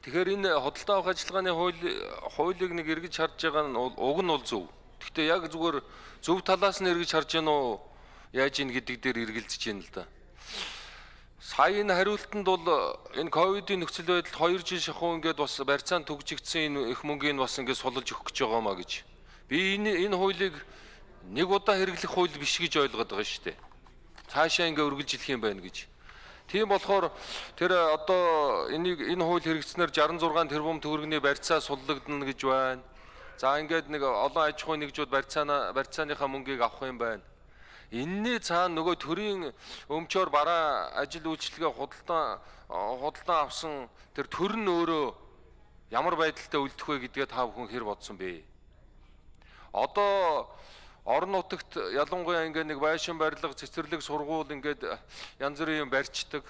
Тэгэхээр энэ хөдөлთა авах ажиллагааны хууль хуулийг нэг эргэж харж байгаа нь уг нь бол зөв. Гэхдээ яг зүгээр зөв талаас нь эргэж харж яана уу яаж ийн гэдэг дээр эргэлзэж байна л да. Сая энэ хариултанд бол энэ ковидын нөхцөл байдалд 2 жил шахуу ингээд бас барьцаан төгжигдсэн энэ их мөнгийг бас ингээд сулж өгөх гэж байгаамаа гэж. Би энэ энэ хуулийг нэг удаа хэрэглэх хууль биш гэж ойлгоод байгаа шүү дээ. Цаашаа ингээд үргэлжлэх юм байна гэж. Тийм болохоор тэр одоо энийг энэ хууль хэрэгжснээр 66 тэрбум төгрөгийн барьцаа суллагдана гэж байна. За ингээд нэг олон аж ахуйн нэгжүүд барьцаана барьцааныхаа мөнгийг авах юм байна. Энийний цаана нөгөө төрийн өмчөөр бараа ажил үйлчлэгээ худалдан худалдан авсан тэр төр нь өөрөө ямар байдалтай үлдэх вэ гэдгээ та бүхэн хэр бодсон бэ? Одоо орон нутагт ялангуяа ингээд нэг байшин барилга, цэцэрлэг, сургууль ингээд янз бүрийн юм барьцдаг.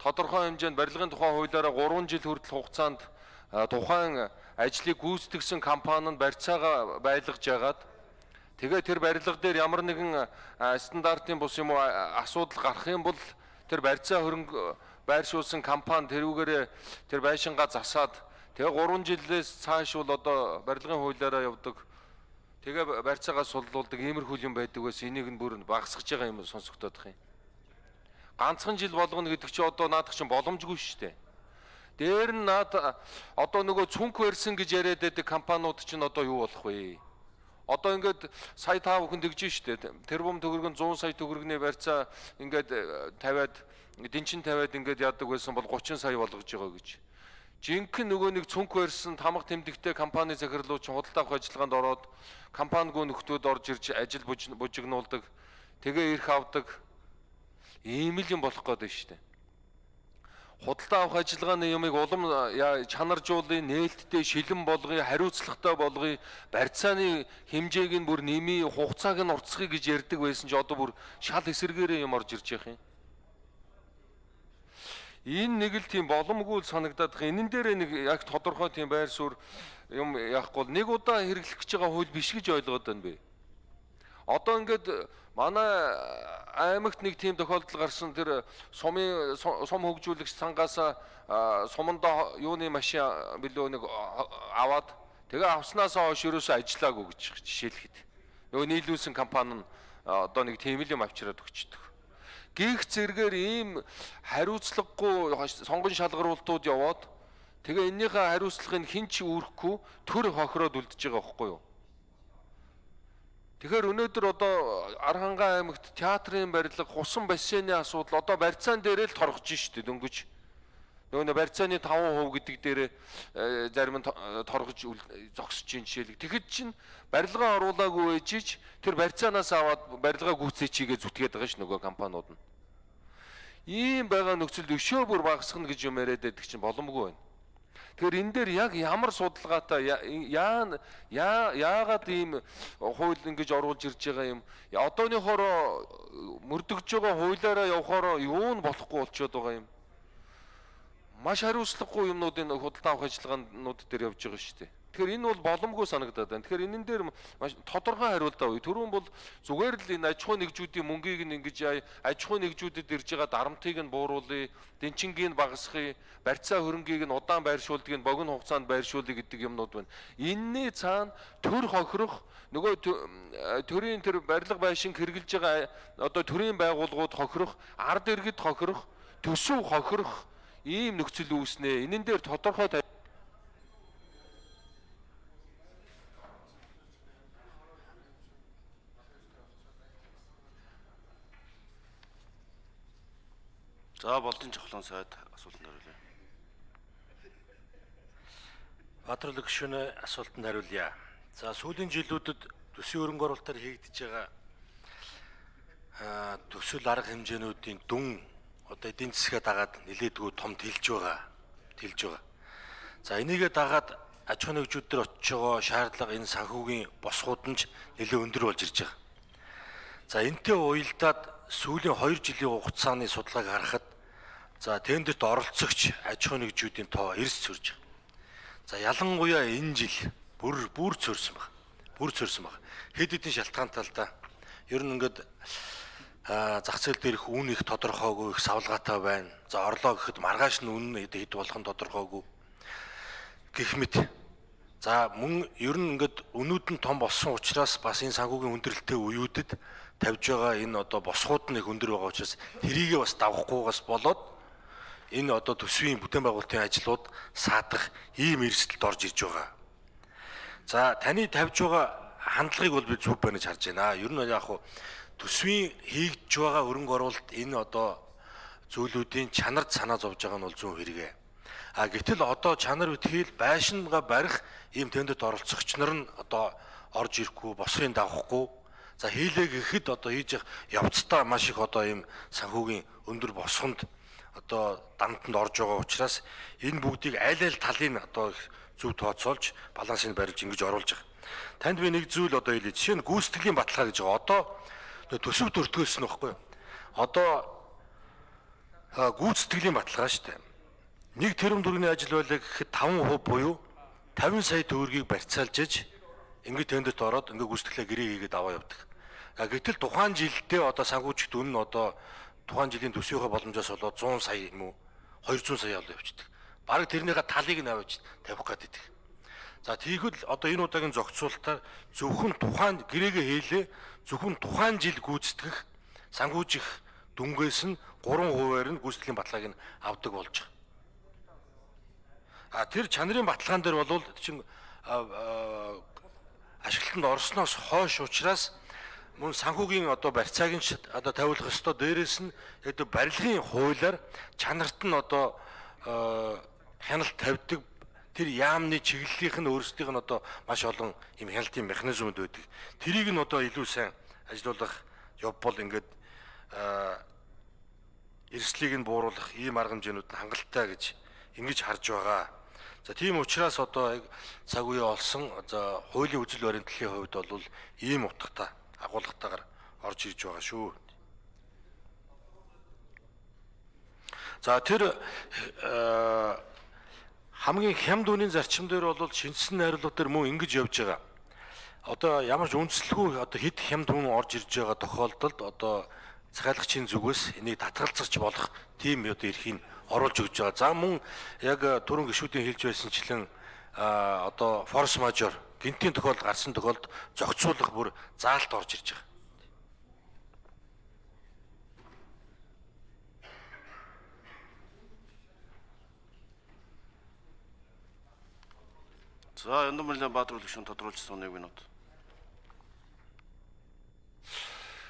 Тодорхой хэмжээнд барилгын тухай хуулиараа 3 жил хүртэл хугацаанд тухайн ажлыг гүйцэтгэсэн компани нь барьцаагаа байлгаж яагаад тэгээ тэр барилга дээр ямар нэгэн стандартын бус юм уу асуудал гарах юм бол тэр барьцаа хөрөнгө байршуулсан компани тэрүүгээрээ тэр байшингаа засаад тэгээ 3 жилээс цааш бол одоо барилгын хуулиараа явдаг Тэгээ барьцаагаа суллуулдаг иймэрхүү юм байдаг байсан. Энийг нь бүр багасгаж байгаа юм сонсогдоод юм. Ганцхан жил болгоно гэдэг чи одоо наадах чинь боломжгүй шүү дээ. Дээр нь наад одоо нөгөө цүнх барьсан гэж яриад байдаг компаниуд чинь одоо юу болох вэ? Одоо ингээд сая таа бүхэн дэгж штэ тэрбум төгрөгөн 100 сая төгрөгний барьцаа ингээд тавиад дэнчин тавиад ингээд яадаг байсан бол 30 сая болгож байгаа гэж. Жинхэнэ нөгөө нэг цүнх барьсан тамга тэмдэгтэй компани захирлууд ч худалдаа авах ажиллагаанд ороод компанигөө нөхдүүд орж ирж ажил бужигнуулдаг. Тэгээ ирэх авдаг. Ийм л юм болох гээд байна шүү дээ. Худалдаа авах ажиллагааны юмыг улам чанаржуулын, нээлттэй шилэн болгоё, хариуцлагатай болгоё, барьцааны хэмжээг нь бүр нэмий, хугацааг нь уртсгий гэж ярьдаг байсан ч одоо бүр шал эсэргээрээ юм орж ирж байгаа юм. Энэ нэг л тийм боломгүй санагдаад. Энэн дээр нэг яг тодорхой тийм байр суурь юм яахгүй нэг удаа хэрэглэх гэж байгаа хууль биш гэж ойлгоод байна бэ. Одоо ингээд манай аймагт нэг тийм тохиолдол гарсан тэр сумын сум хөгжүүлэгч цангаас сумандаа юуны машин билүү нэг аваад тэгээ авснаас хойш ерөөсөө ажиллаагүй гэж жишээлхэд. Нөгөө нийлүүлсэн компани нь одоо нэг тийм л юм авчираад өгчдөг гих зэргээр ийм хариуцлагагүй сонгон шалгаруултууд яваад тэгээ эннийхээ хариуцлагыг хэн ч үүрэхгүй төр хохироод үлдэж байгаа байхгүй юу? Тэгэхээр өнөөдөр одоо Архангай аймагт театрын барилга, хусан бассейны асуудал одоо барьцаан дээрээ л торгож штэ дөнгөж нөгөө барьцааны 5% гэдэг дээр э, зарим нь торгож зогсож чинь жишээлэг. Тэгэхэд чинь барилгаа оруулаагүй ээжиж тэр барьцаанаас аваад барилгаа гүйцээ чигээ зүтгээд байгаа ш нөгөө компаниуд нь. Ийм байгаа нөхцөлд өшөө бүр багасгах гэж юм яриад байдаг чинь боломжгүй байна. Тэгэхээр энэ дээр яг ямар судалгаатай яа яагаад ийм хууль ингэж оруулж ирж байгаа юм одооныхоор мөрдөгж байгаа хуулиараа явахаар юу нь болохгүй болчиход байгаа юм маш хариуцлагагүй юмнуудын худалдаа авах ажиллагаанууд дээр явж байгаа шүү дээ. Тэгэхээр энэ бол боломгүй санагдаад байна. Тэгэхээр энэн дээр маш тодорхой хариулт авъя. Төрүүн бол зүгээр л энэ аж ахуй нэгжүүдийн мөнгийг нь ингэж аж ахуй нэгжүүдэд ирж байгаа дарамтыг нь бууруулъя, дэнчингийг нь багасгахыг, барьцаа хөрөнгийг нь удаан байршуулдгийг нь богино хугацаанд байршуулъя гэдэг юмнууд байна. Инний цаана төр хохирох нөгөө төрийн тэр барилга байшин хэрэгжилж байгаа одоо төрийн байгууллагууд хохирох, ард иргэд хохирох, төсөв хохирох ийм нөхцөл үүснэ. Энэн дээр тодорхой За болдын жавхлан сайд асуултанд хариулъя. Баатар гүшүүнээ асуултанд хариулъя. За сүүлийн жилүүдэд төсвийн хөрөнгө оруулалтаар хийгдэж байгаа төсөл арга хэмжээнүүдийн дүн одоо эдийн засгаа дагаад нилээдгүй том тэлж байгаа. Тэлж байгаа. За энийгээ дагаад аж ахуй нэгжүүд төр очиж байгаа шаардлага энэ санхүүгийн босгууд нь ч нэлээд өндөр болж ирж байгаа. За энтэй уялдаад сүүлийн 2 жилийн хугацааны судалгааг харахад за тендерт оролцогч аж ахуй нэгжүүдийн тоо эрс зөрж байгаа. За ялангуяа энэ жил бүр бүр цөрсөн баг. Бүр цөрсөн баг. Хэд хэдэн шалтгаантай л да. Ер нь ингээд зах зээл дээрх үн их тодорхойгүй их савлгаатай байна. За орлоо гэхэд маргааш нь үн хэд болох нь тодорхойгүй. гэх мэт. За мөн ер нь ингээд өнүүд нь том болсон учраас бас энэ санхүүгийн хүндрэлтэй үеүүдэд тавьж байгаа энэ одоо босгууд нь их өндөр байгаа учраас тэрийгээ бас давахгүйгаас болоод энэ одоо төсвийн бүтээн байгуулалтын ажлууд саадах ийм эрсдэлд орж ирж байгаа. За таны тавьж байгаа хандлагыг бол би зөв байна гэж харж байна. Ер нь яг хуу төсвийн хийгдэж байгаа хөрөнгө оруулалт энэ одоо зүйлүүдийн чанарт санаа зовж байгаа нь бол зүүн хэрэгэ. А гэтэл одоо чанар битгийл байшингаа барих ийм тендерт оролцогч нар нь одоо орж ирэхгүй, босхын давахгүй. За хийлээ гэхэд одоо хийж явцдаа маш их одоо ийм санхүүгийн өндөр босхонд одоо данданд орж байгаа учраас энэ бүгдийг аль аль талын одоо зөв тооцоолж балансыг барьж ингэж оруулж байгаа. Танд би нэг зүйл одоо хэлье. Жишээ нь гүйцэтгэлийн баталгаа гэж байгаа. Одоо төсөв төртгөөс нь баггүй. Одоо гүйцэтгэлийн баталгаа шүү дээ нэг тэрэм дүргийн ажил байлаа гэхэд 5% буюу 50 сая төгрөгийг барьцаалж иж ингээд тендерт ороод ингээд гүйцэтгэлээ гэрээ хийгээд аваа явдаг. Гэтэл тухайн жилдээ одоо санхүүжигт үнэ нь одоо тухайн жилийн төсвийнхээ боломжоос болоод 100 сая юм уу 200 сая олоо явчихдаг. Бараг тэрнийхээ талыг нь аваач тавих гэдэг. За тийхэл одоо энэ удаагийн зохицуулалтаар зөвхөн тухайн гэрээгээ хийлээ зөвхөн тухайн жил гүйцэтгэх санхүүжих дүнгээс нь 3%-аар нь гүйцэтгэлийн баталгааг нь авдаг болж байгаа. А тэр чанарын баталгаан дээр бол чин ашиглалтанд орсноос хойш учраас мөн санхүүгийн одоо барьцааг нь одоо тавиулах ёстой дээрээс нь яг барилгын хуулиар чанарт нь одоо хяналт тавьдаг тэр яамны чиглэлийнх нь өөрсдийнх нь одоо маш олон юм хяналтын механизмуд байдаг. Тэрийг нь одоо илүү сайн ажилуулах явбал ингээд эрсдлийг нь бууруулах ийм арга хэмжээнүүд нь хангалттай гэж ингэж харж байгаа. За тийм учраас одоо цаг үе олсон за хуулийн үзэл баримтлалын хувьд бол ийм утгатай агуулгатайгаар орж ирж байгаа шүү. За тэр хамгийн хямд үнийн зарчим дээр бол шинжсэн найруулга дээр мөн ингэж явж байгаа. Одоо ямар ч үндэслэгүй одоо хэд хямд хүн орж ирж байгаа тохиолдолд одоо захиалагчийн зүгээс энийг татгалзах болох тийм одоо эрхийг оруулж өгч байгаа. За мөн яг түрүүн гişүүдийн хэлж байсанчлан одоо форс мажор гинтийн тохиолдол гарсан тохиолдолд зохицуулах бүр заалт орж ирж байгаа. За Яндамлын Баатар үлгшин тодруулсан 1 минут.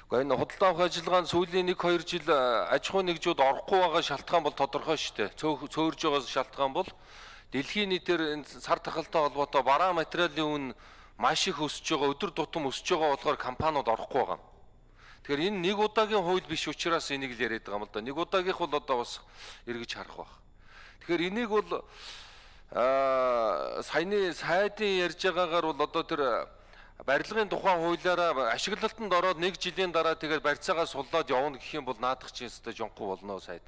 Гэхдээ энэ худалдаа авах ажиллагаанд сүүлийн 1 2 жил аж ахуй нэгжүүд орохгүй байгаа шалтгаан бол тодорхой шүү дээ. Цөөрж байгаа шалтгаан бол дэлхийн нийтээр энэ сар тахалтай холбоотой бараа материалын үн маш их өсөж байгаа, өдөр тутам өсөж байгаа болохоор компаниуд орохгүй байгаа. Тэгэхээр энэ нэг удаагийн хууль биш учраас энийг л яриад байгаа юм л да. Нэг удаагийнх бол одоо бас эргэж харах байх. Тэгэхээр энийг бол саяны сайдын ярьж байгаагаар бол одоо тэр барилгын тухайн хуулиараа ашиглалтанд ороод нэг жилийн дараа тэгээд барьцаагаа суллаад явна гэх юм бол наадах чинь өстой жонхгүй болно сайд.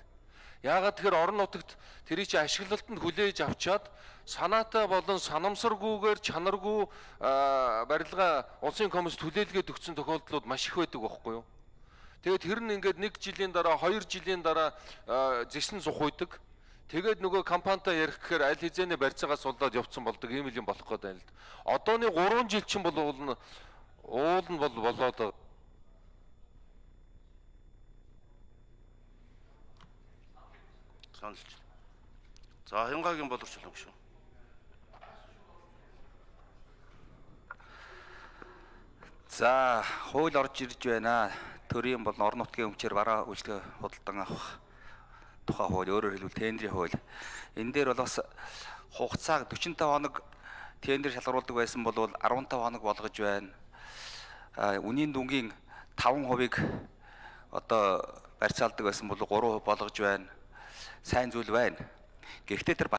Яагаад тэгэхээр орон нутагт тэрий чи ашиглалтанд хүлээж авчаад санаатай болон санамсаргүйгээр чанаргүй барилга улсын комисс төлөөлгээд өгсөн тохиолдлууд маш их байдаг байхгүй юу? Тэгээд тэр нь ингээд нэг жилийн дараа, хоёр жилийн дараа зэсэн сух үйдэг. Тэгээд нөгөө компанитай ярих гэхээр аль хизээний барьцаагаас сулдаад явцсан болдог ийм юм болох гээд байна л. Одооны 3 жил чинь бол уул нь уул нь бол болоод саналж. За хянгагийн боловсрол өгшөө. За хууль орж ирж байна. Төрийн бол орон нутгийн өмчээр бараа үйлчлэгээ худалдан авах тухай хууль өөрөөр хэлбэл тендерийн хууль. Энэ дээр бол бас хугацааг 45 хоног тендер шалгаруулдаг байсан бол 15 хоног болгож байна. Үнийн дүнгийн 5%-ийг одоо барьцаалдаг байсан бол 3% болгож байна. Сайн зүйл байна. Гэхдээ тэр